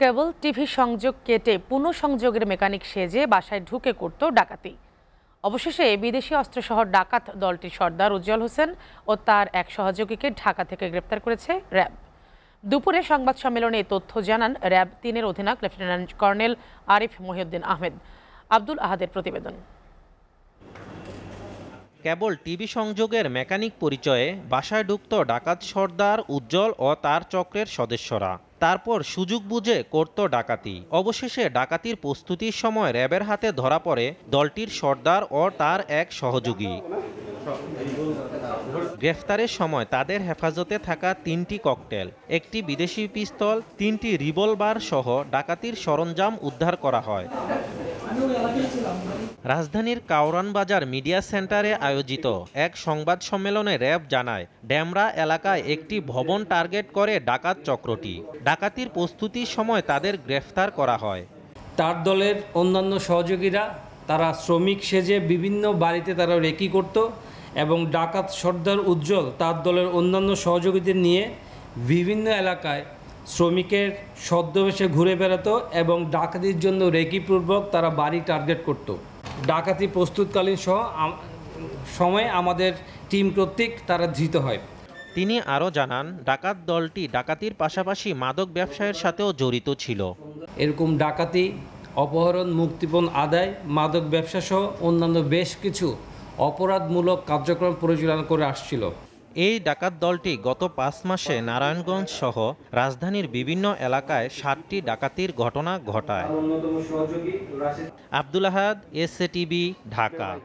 Cable TV সংযোগ কেটে পুনঃসংযোগের mechanic সেজে বাসায় ঢুকে করত ডাকাতি। অবশেষে বিদেশি অস্ত্রসহ ডাকাত দলটির সর্দার উজ্জ্বল হোসেন ও তার এক সহযোগীকে ঢাকা থেকে গ্রেপ্তার করেছে র্যাব। দুপুরে সংবাদ সম্মেলনে তথ্য জানান র্যাব তিনের অধিনায়ক লেফটেন্যান্ট কর্নেল আরিফ মহিউদ্দিন আহমেদ। আব্দুল আহাদের প্রতিবেদন। কেবল টিভি সংযোগের মেকানিক পরিচয়ে বাসায় ঢুকত ডাকাত সর্দার উজ্জ্বল ও তার চক্রের সদস্যরা। তারপর সুযোগ বুঝে করত ডাকাতি। অবশেষে ডাকাতির প্রস্তুতির সময় র্যাবের হাতে ধরা পড়ে দলটির সর্দার ও তার এক সহযোগী। গ্রেফতারের সময় তাদের হেফাজতে থাকা তিনটি ককটেল, একটি বিদেশি পিস্তল, তিনটি রিভলভার সহ ডাকাতির সরঞ্জাম উদ্ধার করা হয়। রাজধানীর কাউরান বাজার মিডিয়া সেন্টারে আয়োজিত এক সংবাদ সম্মেলনে র্যাব জানায়, ড্যামরা এলাকায় একটি ভবন টার্গেট করে ডাকাত চক্রটি। ডাকাতির প্রস্তুতির সময় তাদের গ্রেফতার করা হয়। তার দলের অন্যান্য সহযোগীরা, তারা শ্রমিক সেজে বিভিন্ন বাড়িতে তারা রেকি করত এবং ডাকাত সর্দার উজ্জ্বল তার দলের অন্যান্য সহযোগীদের নিয়ে বিভিন্ন এলাকায় শ্রমিকের ছদ্মবেশে ঘুরে বেড়াতো এবং ডাকাতির জন্য রেকিপূর্বক তারা বাড়ি টার্গেট করত। ডাকাতি প্রস্তুতকালীন সহ সময়ে আমাদের টিম কর্তৃক তারা ধৃত হয়। তিনি আরও জানান ডাকাত দলটি ডাকাতির পাশাপাশি মাদক ব্যবসায়ের সাথেও জড়িত ছিল। এরকম ডাকাতি অপহরণ মুক্তিপণ আদায় মাদক ব্যবসা সহ অন্যান্য বেশ কিছু অপরাধমূলক কার্যক্রম পরিচালনা করে আসছিল। এই ডাকাত দলটি গত পাঁচ মাসে নারায়ণগঞ্জ সহ রাজধানীর বিভিন্ন এলাকায় সাতটি ডাকাতির ঘটনা ঘটায়। আব্দুল আহাদ, এস ঢাকা।